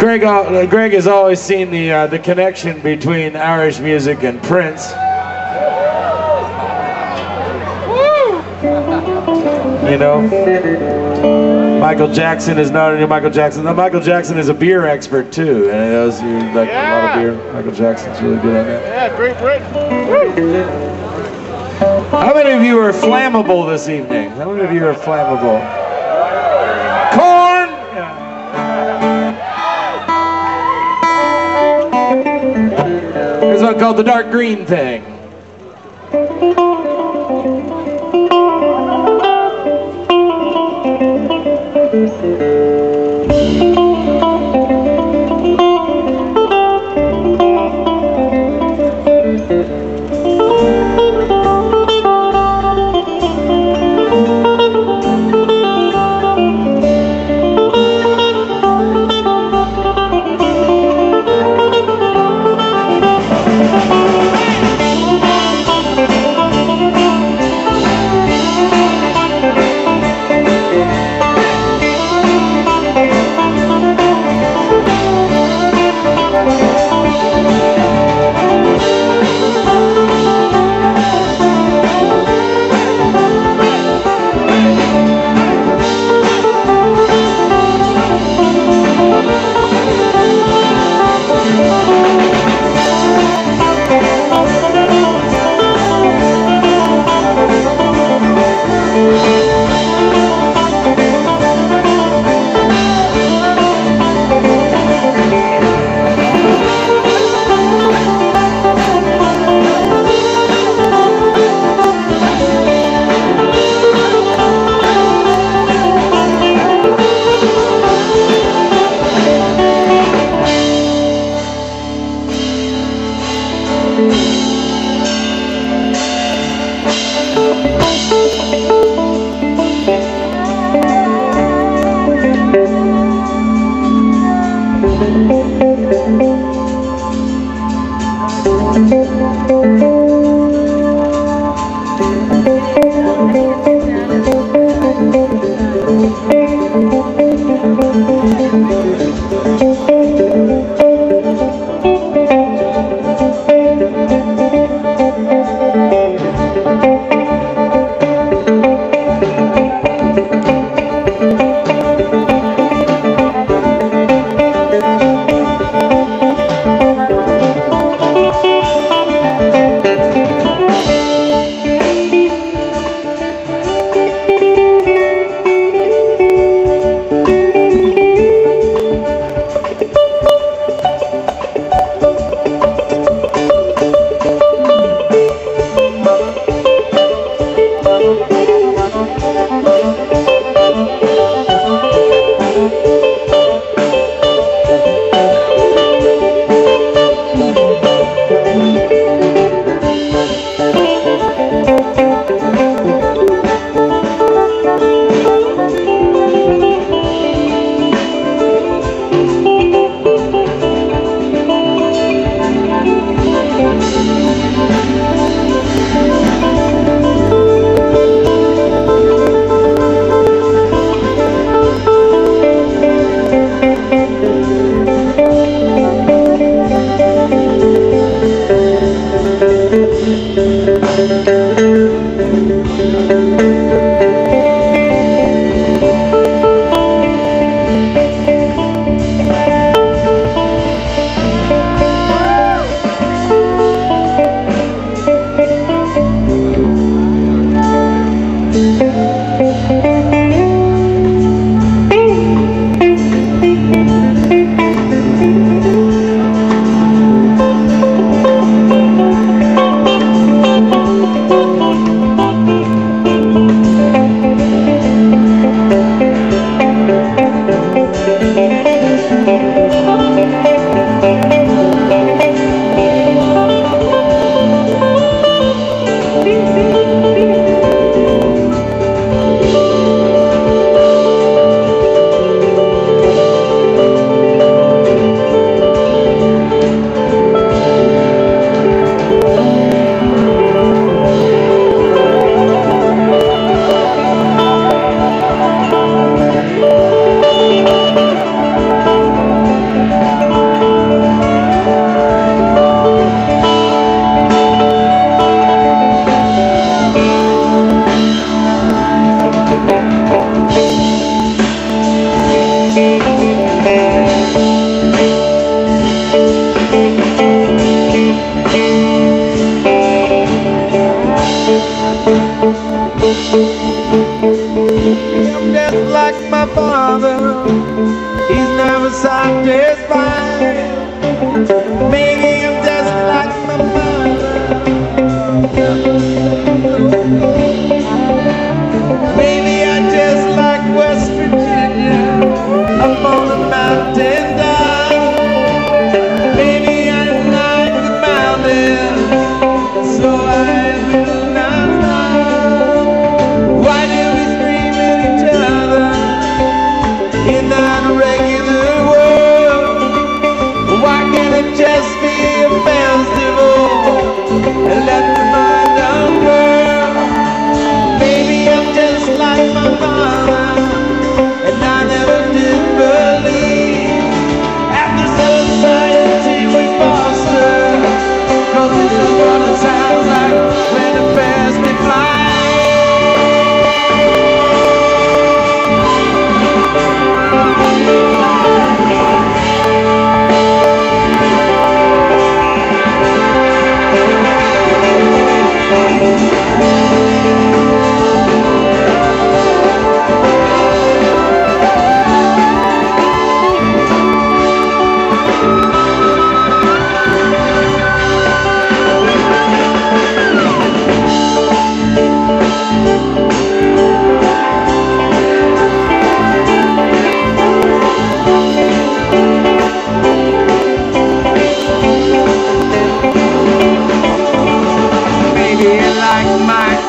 Greg, uh, Greg has always seen the uh, the connection between Irish music and Prince. You know, Michael Jackson is not only Michael Jackson. No, Michael Jackson is a beer expert too, and he knows you like a lot of beer. Michael Jackson's really good at that. Yeah, Great Britain. How many of you are flammable this evening? How many of you are flammable? Called the dark green thing. Thank you.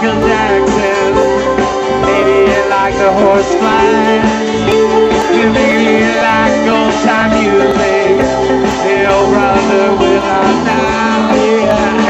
Michael Jackson. Maybe you like the horse fly. Maybe you like old time music. The old brother will not die.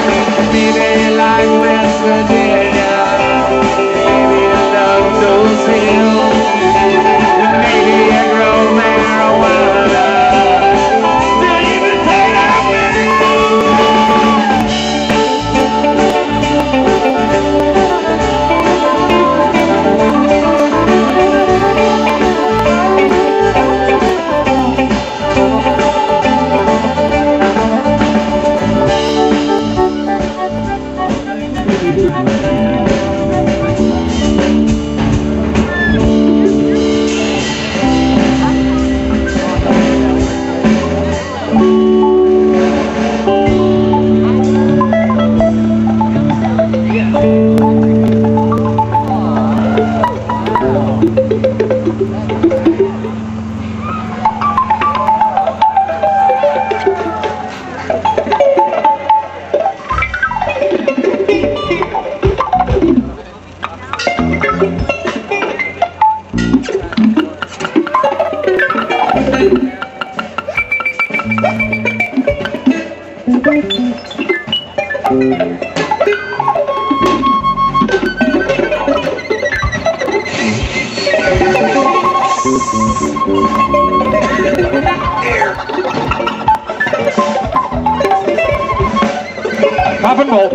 Pop and roll.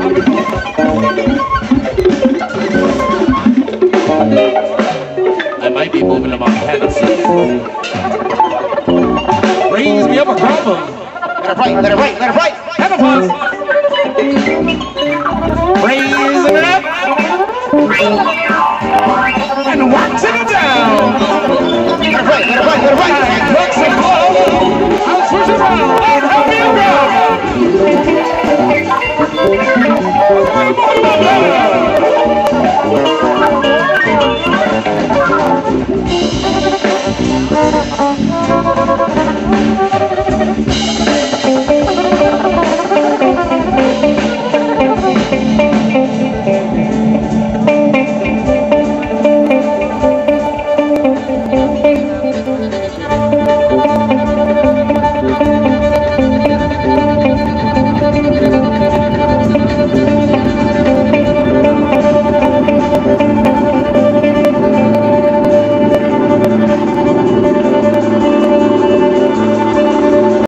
I might be moving to Montana soon. Raise me up a problem. Let it right, let it right, let it right. Have a pause. Raise